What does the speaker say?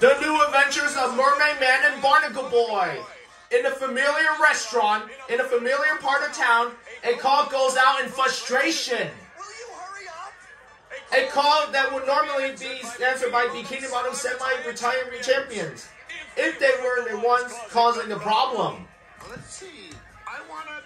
The new adventures of Mermaid Man and Barnacle Boy. In a familiar restaurant, in a familiar part of town, a call goes out in frustration. A call that would normally be answered by Bikini Bottom semi-retiring champions, if they were the ones causing the problem. Let's see. I want to